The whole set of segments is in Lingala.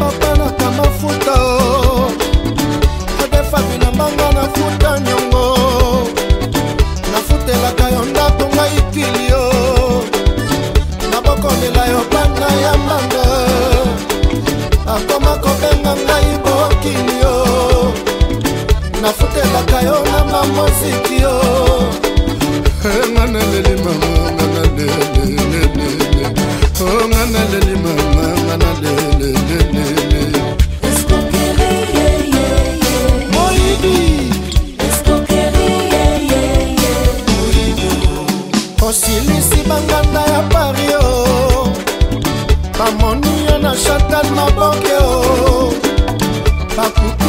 papa naka mafuta oh. adefabi na mbanga nafuta nyongo nafutelaka yo ndako ngai kili yo oh. nabokolela yo bana ya mbanga akoma kobenga ngai bokili yo oh. nafutelaka yo na mamosiki yo enga naleli money on a shot at my pocket.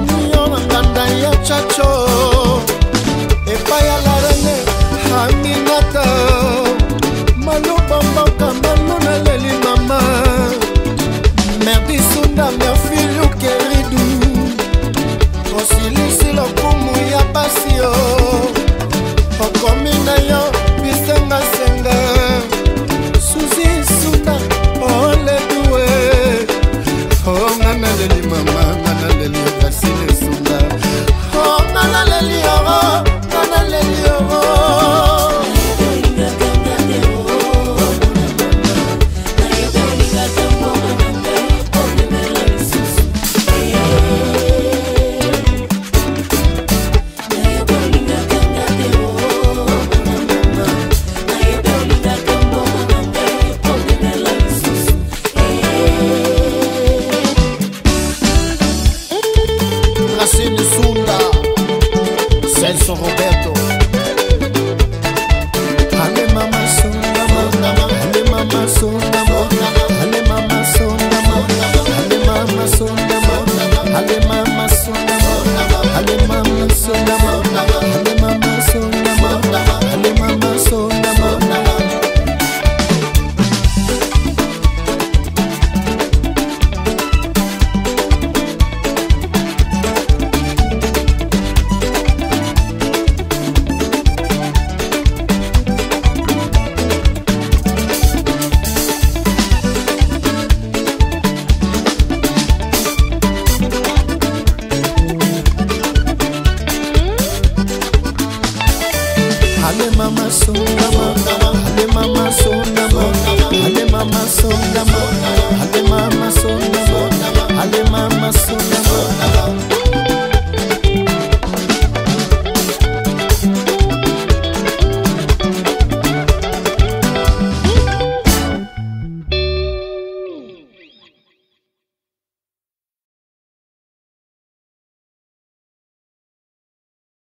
Unión, Andanda y Ochacho. ale mama so mama mama